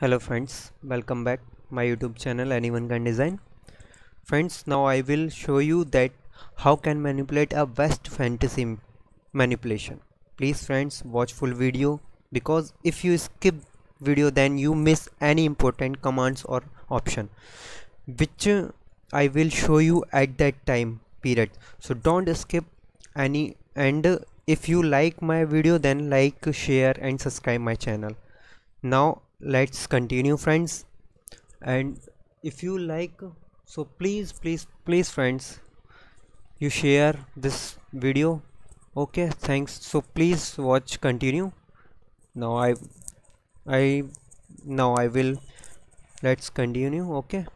hello friends. Welcome back my youtube channel anyone can design. Friends now i will show you that how can manipulate a west fantasy manipulation. Please friends watch full video because if you skip video then you miss any important commands or option which uh, i will show you at that time period. So don't skip any and if you like my video then like share and subscribe my channel. Now let's continue friends. And if you like so please please please friends you share this video. Okay thanks. So please watch continue. Now i i now i will let's continue okay